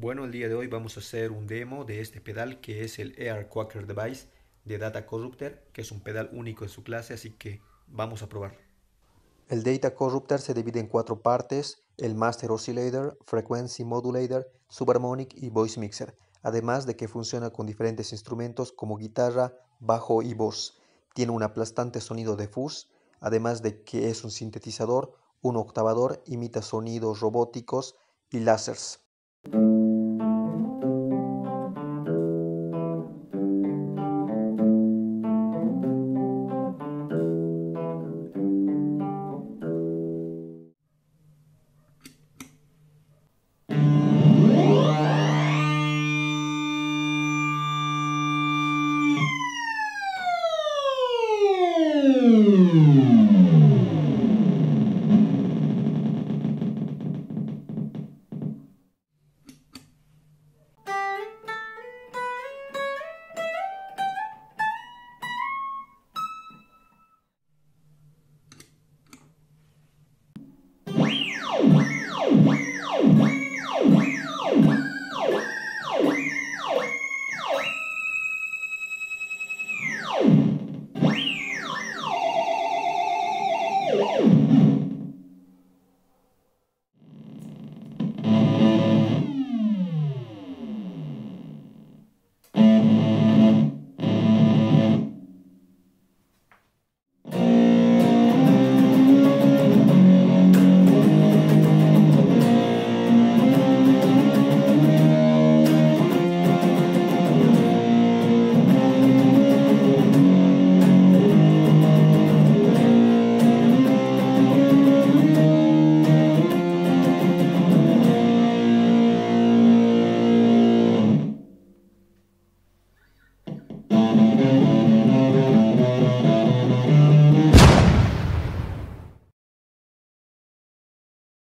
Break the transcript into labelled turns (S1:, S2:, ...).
S1: Bueno, el día de hoy vamos a hacer un demo de este pedal que es el Air Quaker Device de Data Corrupter, que es un pedal único en su clase, así que vamos a probarlo. El Data Corrupter se divide en cuatro partes, el Master Oscillator, Frequency Modulator, Subharmonic y Voice Mixer, además de que funciona con diferentes instrumentos como guitarra, bajo y voz. Tiene un aplastante sonido de fuzz, además de que es un sintetizador, un octavador, imita sonidos robóticos y láseres.